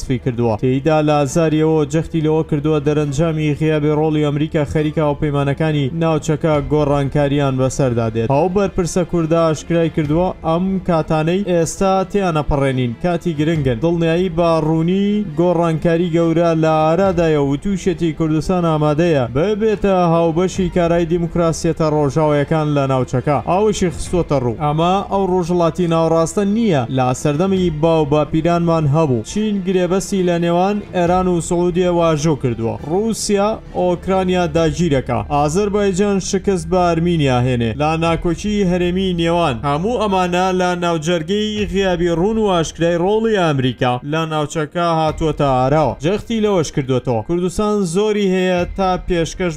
وەسفی کردووە، تێیدا لە ئازارییەوە جەختی لەوە کردووە، دەرەنجامی غیابی ڕۆڵی ئەمریکا خەریکە هاوپەیمانەکانی ناوچەکە گۆڕانکارییان بەسەردا دێت. ئەو بەرپرسە کوردە ئاشکرای کردووە، ئەم کاتانەی ئێستا تێیانەپەڕێنین، کاتی گرنگن. دڵنیایی بە ڕوونی گۆڕانکاری گەورە لە ئارادایە و وتووشیەتی، کوردستان ئامادەیە ببێتە هاوبەشی کارای دیموکراسیەتە ڕۆژاوایەکان لە ناوچەکە. ئاوشی. خستۆتە ڕوو. ئەمە ئەو ڕۆژهەڵاتی ناوەڕاستە نییە لە سەردەمی باو باپیرانمان هەبوو. چین گرێبەستی لە نێوان ئێران و سعودیە واژۆ کردووە. ڕووسیا ئۆکرانیا داگیر ئەکا. ئازەربایجان شکست بە ئەرمینیا هێنێ لە ناکۆکی هەرێمی نێوان. هەموو ئەمانە لە ناوجەرگەی غیابی ڕوون و ئاشکرای ڕۆڵی ئەمریکا لە ناوچەکە هاتووەتە ئاراوە. جەختی لەوەش کردووەتەوە کوردستان زۆری هەیە تا پێشکەش.